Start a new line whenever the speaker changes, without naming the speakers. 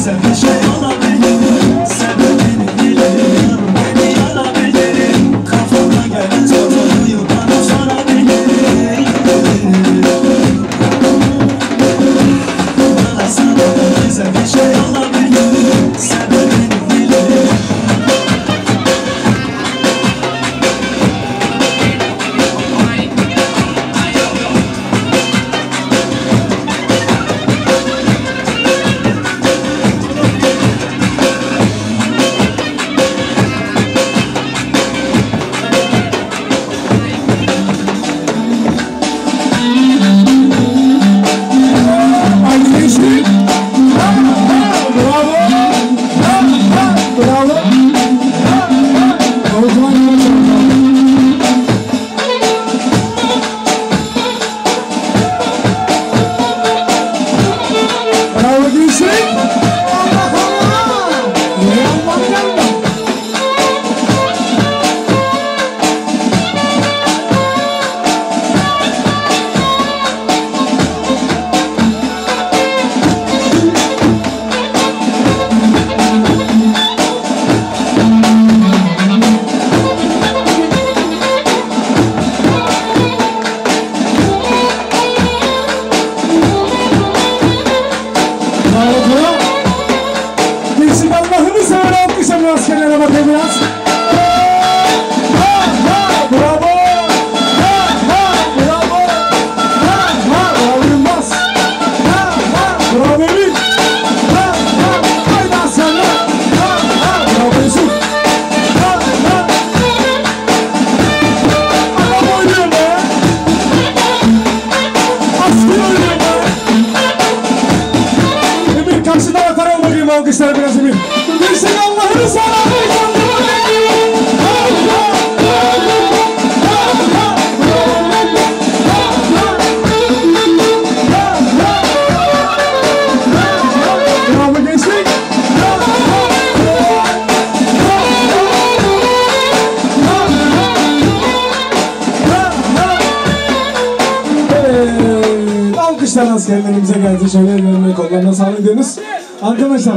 is a mission alkışlar biraz emin. Düşün Allah'ını sana Alkışlar askerlerimize geldi. Şöyle ellerine kollarına sağlık diyoruz. Arkadaşlar